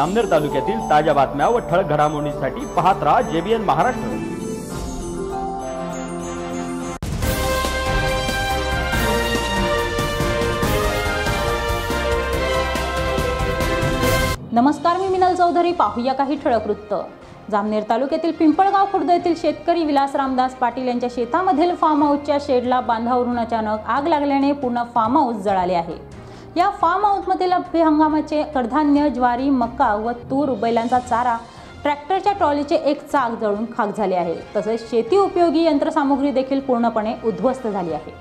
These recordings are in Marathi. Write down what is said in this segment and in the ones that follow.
अमनेर तालुक्यातील ताज्या बातम्या व ठळक घडामोडींसाठी पाहत राहा जेबीएन महाराष्ट्र. नमस्कार मी मिनल चौधरी. पाहूया काही ठळक वृत्त. जामनेर तालुक्यातील पिंपळगाव खुर्द येथील शेतकरी विलास रामदास पाटील यांच्या शेतामधील फार्म हाऊसच्या शेडला बांधावरून अचानक आग लागल्याने पूर्ण फार्म हाऊस जळाले आहे. या फार्म हाऊसमधील रब्बी हंगामाचे कडधान्य ज्वारी मका व तूर बैलांचा चारा ट्रॅक्टरच्या ट्रॉलीचे एक चाक जळून खाक झाले आहे. तसेच शेती उपयोगी यंत्रसामुग्री देखील पूर्णपणे उद्ध्वस्त झाली आहे.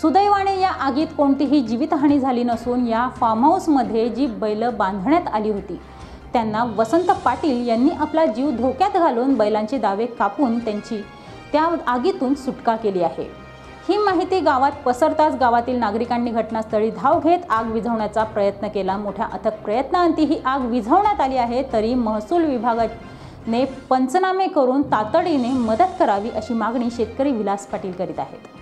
सुदैवाने या आगीत कोणतीही जीवितहानी झाली नसून या फार्म हाऊसमध्ये जी बैलं बांधण्यात आली होती त्यांना वसंत पाटील यांनी आपला जीव धोक्यात घालून बैलांचे दावे कापून त्यांची त्या आगीतून सुटका केली आहे. ही माहिती गावात पसरताच गावातील नागरिकांनी घटनास्थळी धाव घेत आग विझवण्याचा प्रयत्न केला. मोठ्या अथक प्रयत्नांती ही आग विझवण्यात आली आहे तरी महसूल विभागाने पंचनामे करून तातडीने मदत करावी अशी मागणी शेतकरी विलास पाटील करीत आहेत.